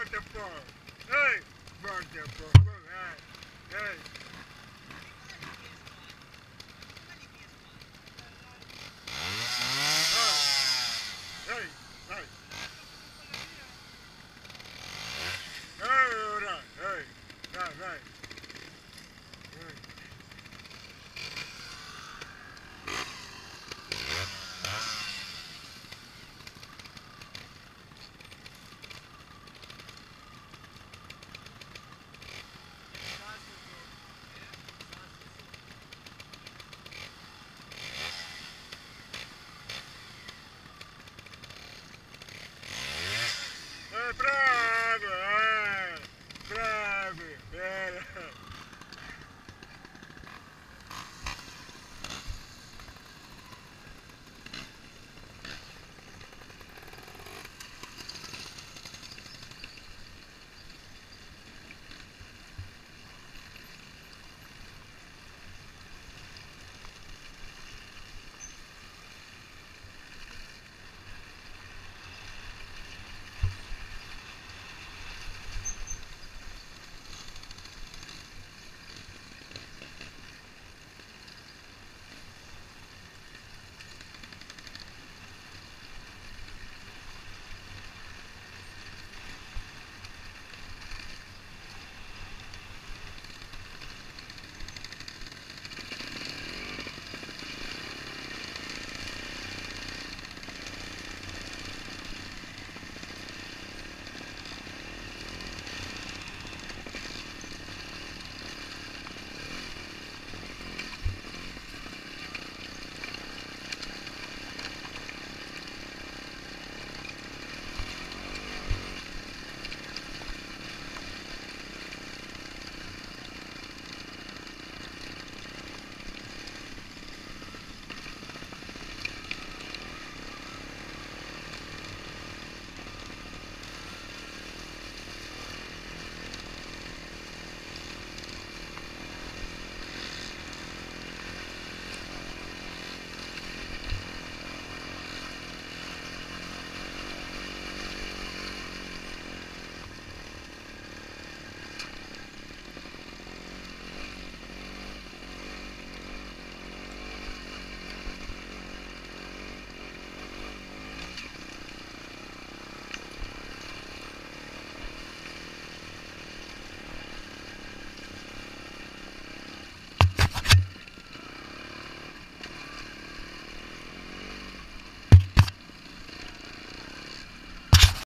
Vertical. Hey, vertical. Look at